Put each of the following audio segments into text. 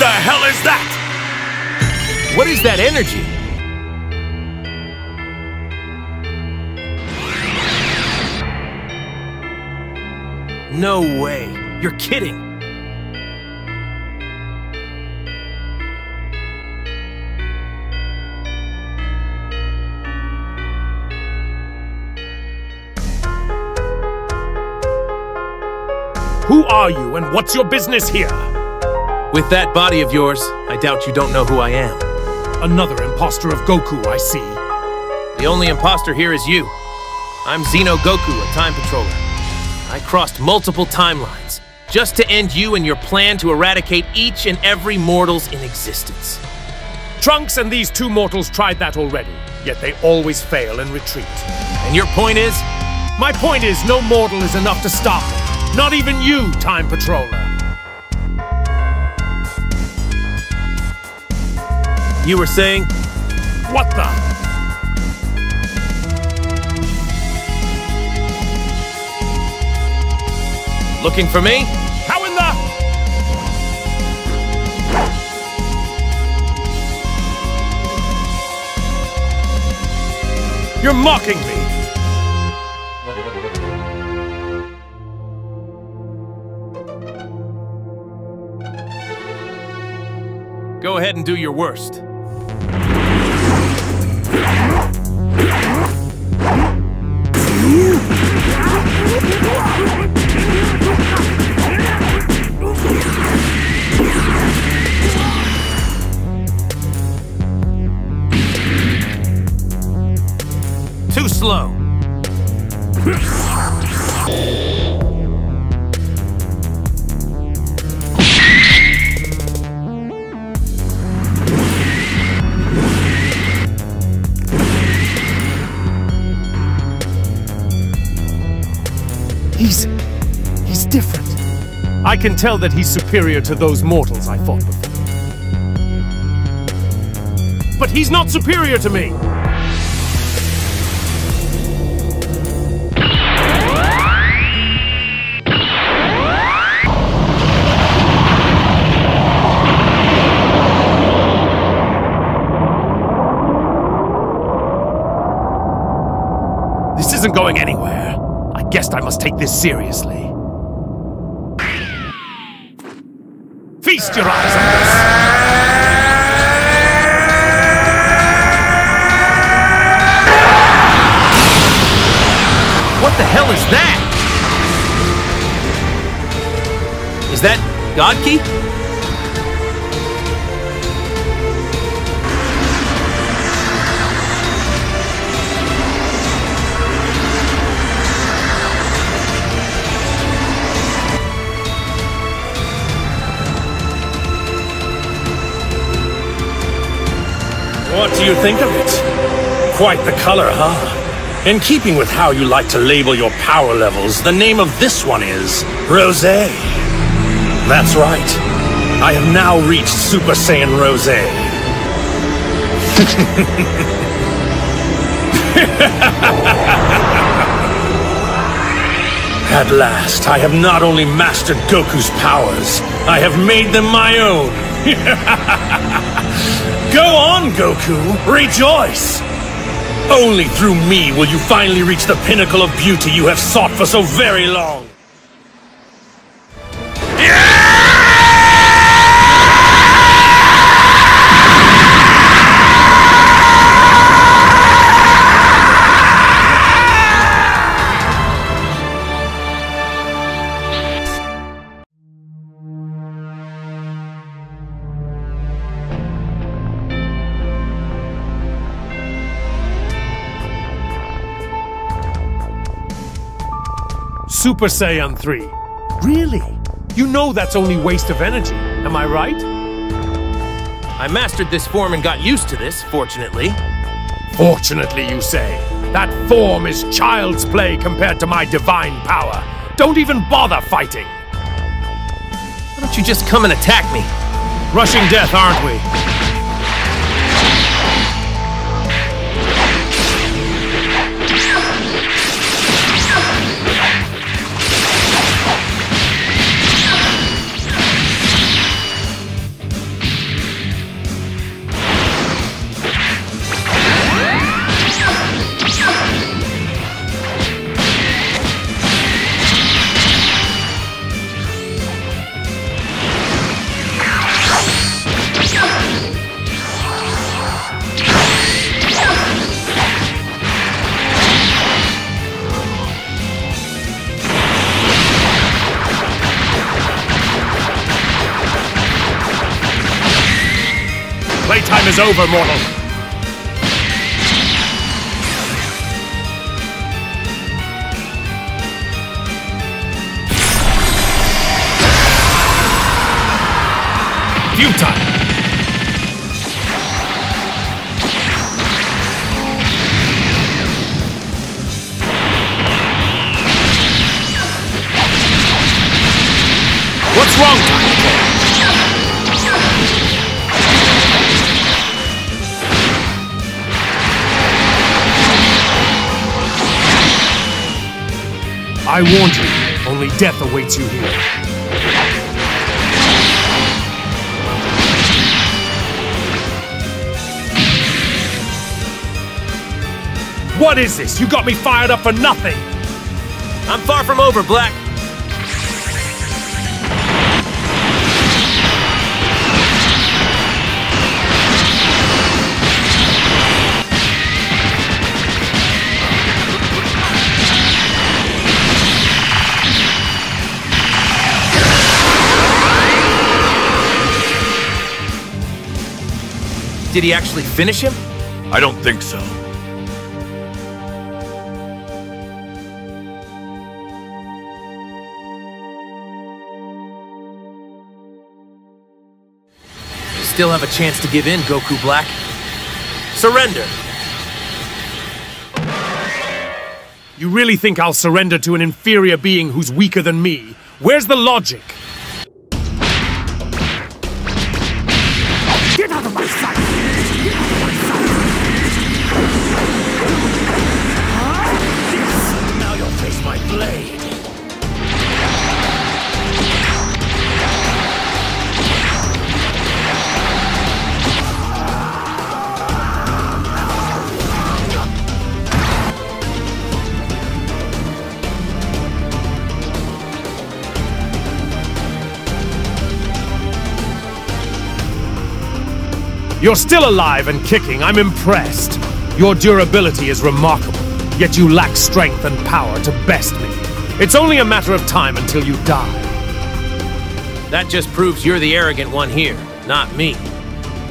the hell is that? What is that energy? No way. You're kidding. Who are you and what's your business here? With that body of yours, I doubt you don't know who I am. Another impostor of Goku, I see. The only impostor here is you. I'm Xeno Goku, a time patroller. I crossed multiple timelines, just to end you and your plan to eradicate each and every mortals in existence. Trunks and these two mortals tried that already, yet they always fail and retreat. And your point is? My point is, no mortal is enough to stop me. Not even you, Time Patroller. You were saying? What the? Looking for me? How in the... You're mocking me! Go ahead and do your worst. Too slow. Different. I can tell that he's superior to those mortals I fought before. But he's not superior to me! This isn't going anywhere. I guess I must take this seriously. Feast your eyes on this! What the hell is that? Is that God Ki? What do you think of it? Quite the color, huh? In keeping with how you like to label your power levels, the name of this one is Rosé. That's right. I have now reached Super Saiyan Rosé. At last, I have not only mastered Goku's powers, I have made them my own. Go on, Goku! Rejoice! Only through me will you finally reach the pinnacle of beauty you have sought for so very long. Super Saiyan 3. Really? You know that's only waste of energy, am I right? I mastered this form and got used to this, fortunately. Fortunately, you say. That form is child's play compared to my divine power. Don't even bother fighting. Why don't you just come and attack me? Rushing death, aren't we? Is over, mortal. Futile. What's wrong, I warned you, only death awaits you here. What is this? You got me fired up for nothing! I'm far from over, Black. Did he actually finish him? I don't think so. Still have a chance to give in, Goku Black. Surrender! You really think I'll surrender to an inferior being who's weaker than me? Where's the logic? You're still alive and kicking. I'm impressed. Your durability is remarkable, yet you lack strength and power to best me. It's only a matter of time until you die. That just proves you're the arrogant one here, not me.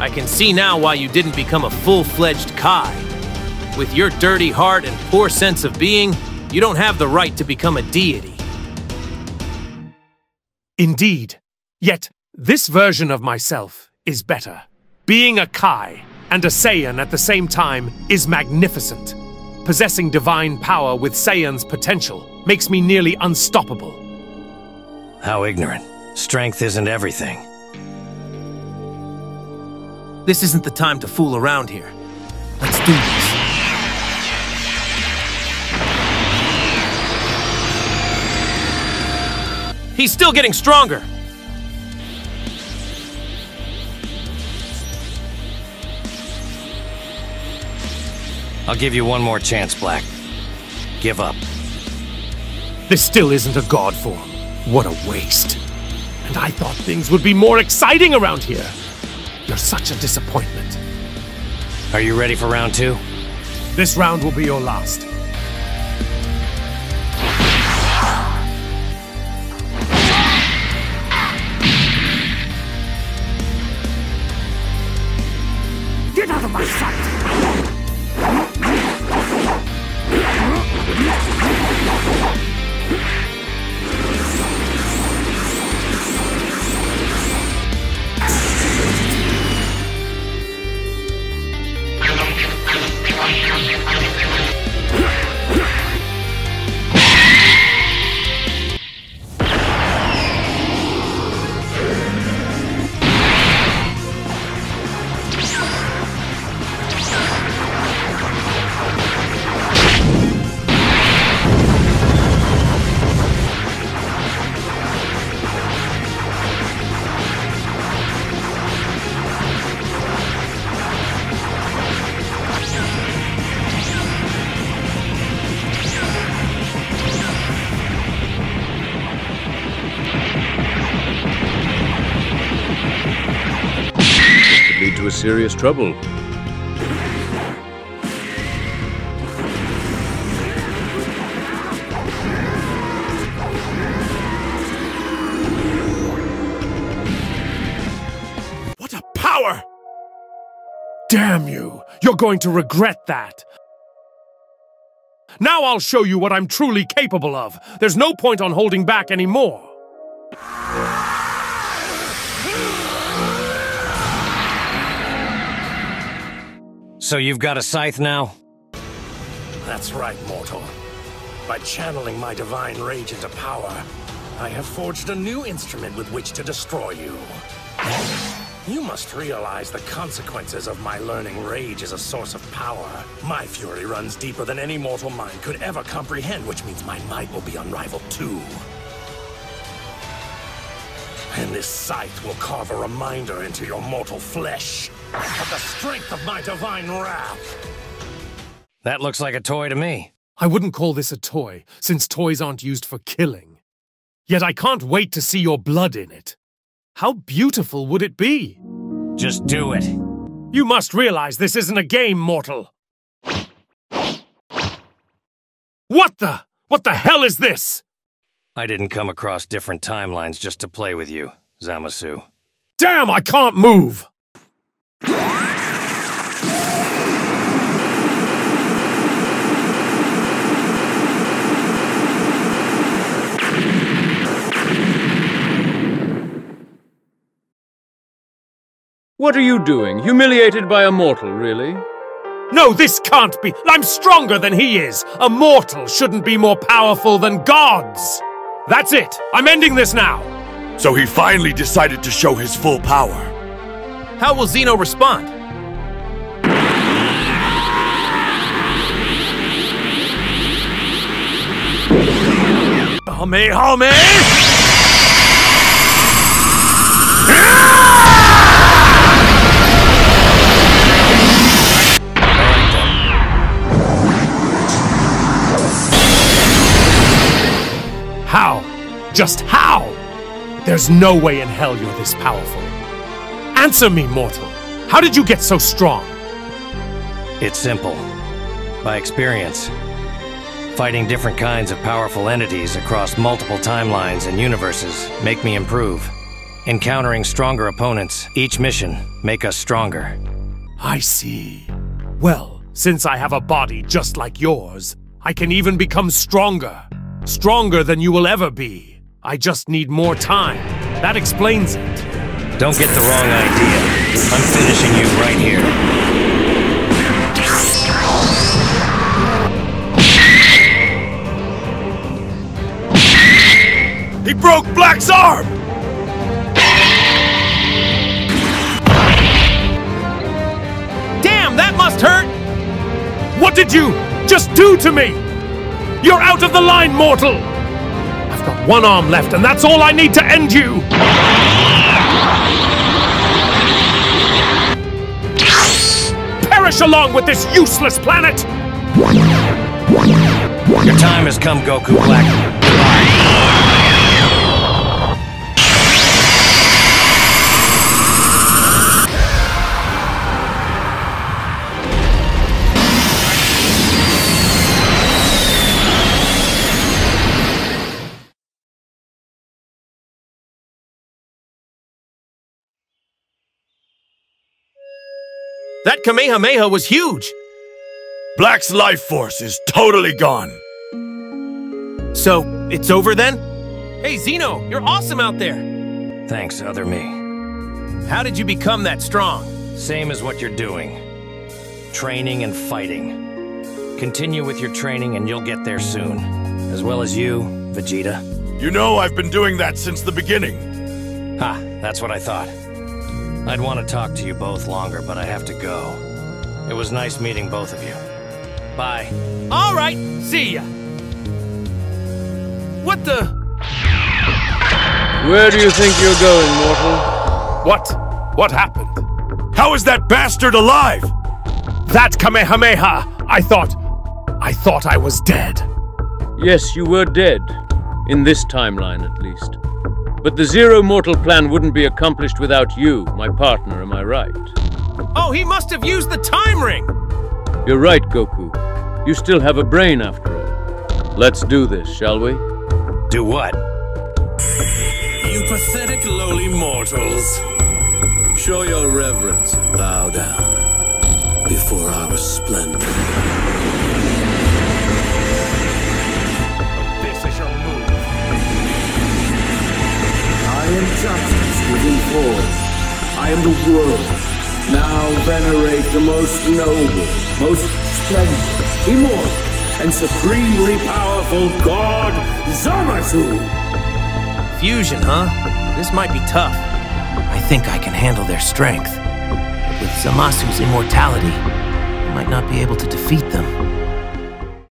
I can see now why you didn't become a full-fledged Kai. With your dirty heart and poor sense of being, you don't have the right to become a deity. Indeed. Yet, this version of myself is better. Being a Kai and a Saiyan at the same time is magnificent. Possessing divine power with Saiyan's potential makes me nearly unstoppable. How ignorant. Strength isn't everything. This isn't the time to fool around here. Let's do this. He's still getting stronger! I'll give you one more chance, Black. Give up. This still isn't a god form. What a waste. And I thought things would be more exciting around here. You're such a disappointment. Are you ready for round two? This round will be your last. Serious trouble. What a power! Damn you! You're going to regret that! Now I'll show you what I'm truly capable of. There's no point on holding back anymore. So you've got a scythe now? That's right, mortal. By channeling my divine rage into power, I have forged a new instrument with which to destroy you. You must realize the consequences of my learning rage as a source of power. My fury runs deeper than any mortal mind could ever comprehend, which means my might will be unrivaled too. And this scythe will carve a reminder into your mortal flesh of the strength of my divine wrath. That looks like a toy to me. I wouldn't call this a toy, since toys aren't used for killing. Yet I can't wait to see your blood in it. How beautiful would it be? Just do it. You must realize this isn't a game, mortal. What the? What the hell is this? I didn't come across different timelines just to play with you, Zamasu. Damn, I can't move! What are you doing? Humiliated by a mortal, really? No, this can't be! I'm stronger than he is! A mortal shouldn't be more powerful than gods! That's it! I'm ending this now! So he finally decided to show his full power. How will Xeno respond? Hame Hame! Just how? There's no way in hell you're this powerful. Answer me, mortal. How did you get so strong? It's simple. By experience. Fighting different kinds of powerful entities across multiple timelines and universes make me improve. Encountering stronger opponents, each mission, make us stronger. I see. Well, since I have a body just like yours, I can even become stronger. Stronger than you will ever be. I just need more time. That explains it. Don't get the wrong idea. I'm finishing you right here. He broke Black's arm! Damn, that must hurt! What did you just do to me? You're out of the line, mortal! One arm left, and that's all I need to end you! Perish along with this useless planet! Your time has come, Goku Black. That Kamehameha was huge! Black's life force is totally gone. So, it's over then? Hey, Xeno, you're awesome out there! Thanks, other me. How did you become that strong? Same as what you're doing. Training and fighting. Continue with your training and you'll get there soon. As well as you, Vegeta. You know I've been doing that since the beginning. Ha, that's what I thought. I'd want to talk to you both longer, but I have to go. It was nice meeting both of you. Bye. Alright, see ya! What the? Where do you think you're going, mortal? What? What happened? How is that bastard alive? That Kamehameha! I thought. I thought I was dead. Yes, you were dead. In this timeline, at least. But the Zero Mortal plan wouldn't be accomplished without you, my partner, am I right? Oh, he must have used the time ring! You're right, Goku. You still have a brain, after all. Let's do this, shall we? Do what? You pathetic lowly mortals. Show your reverence and bow down. before our splendor. Justice given forth. I am the world. Now venerate the most noble, most splendid, immortal, and supremely powerful god, Zamasu! Fusion, huh? This might be tough. I think I can handle their strength. But with Zamasu's immortality, I might not be able to defeat them.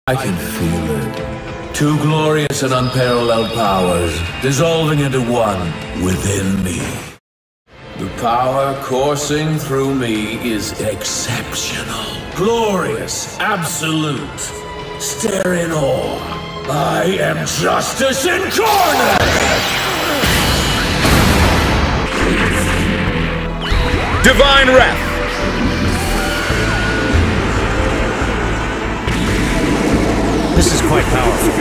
I can feel it. Two glorious and unparalleled powers dissolving into one within me. The power coursing through me is exceptional. Glorious, absolute. Stare in awe. I am justice incarnate! Divine Wrath! Quite powerful.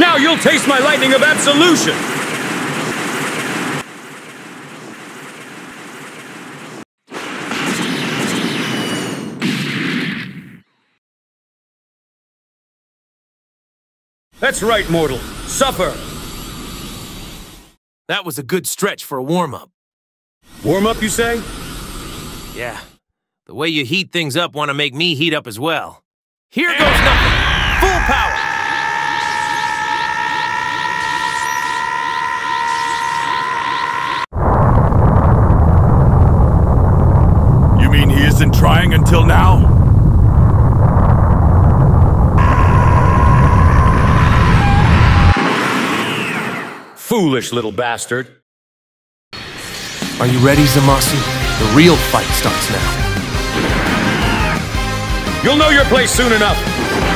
Now you'll taste my lightning of absolution! That's right, mortal. Suffer! That was a good stretch for a warm-up. Warm up, you say? Yeah. The way you heat things up want to make me heat up as well. Here goes nothing! Full power! You mean he isn't trying until now? Foolish little bastard. Are you ready, Zamasu? The real fight starts now. You'll know your place soon enough.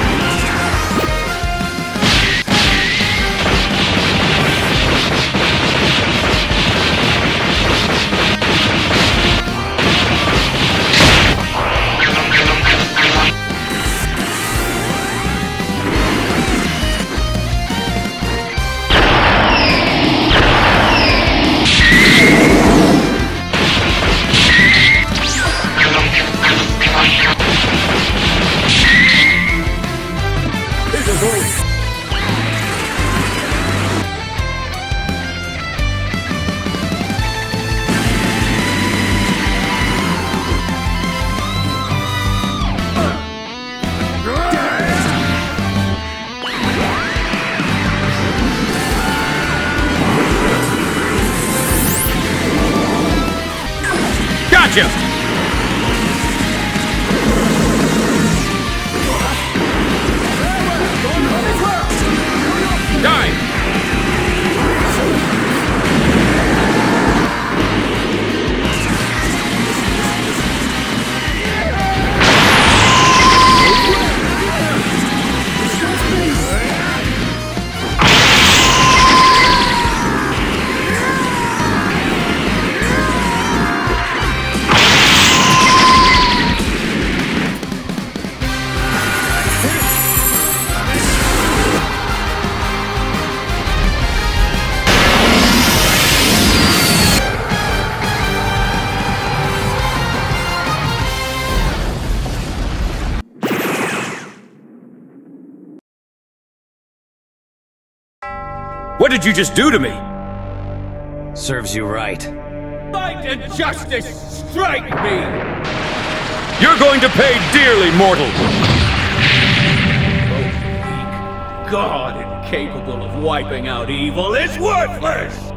What did you just do to me? Serves you right. Fight and justice strike me! You're going to pay dearly, mortal! Both weak, God incapable of wiping out evil is worthless!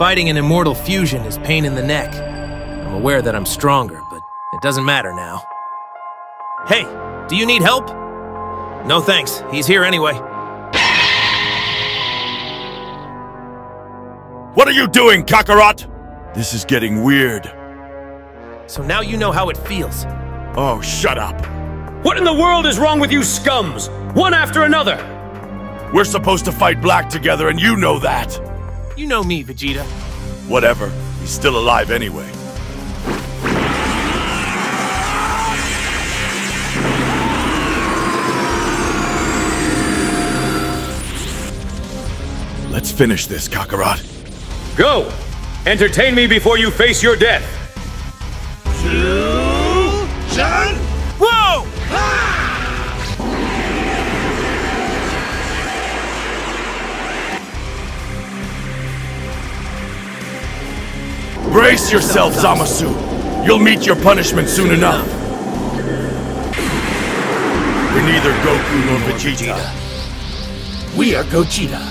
Fighting an immortal fusion is pain in the neck. I'm aware that I'm stronger, but it doesn't matter now. Hey, do you need help? No thanks, he's here anyway. What are you doing, Kakarot? This is getting weird. So now you know how it feels. Oh, shut up. What in the world is wrong with you scums? One after another! We're supposed to fight Black together, and you know that. You know me, Vegeta. Whatever. He's still alive anyway. Let's finish this, Kakarot. Go! Entertain me before you face your death! Shushan! Brace yourself, Zamasu. You'll meet your punishment soon enough. We're neither Goku nor Vegeta. We are Gogeta.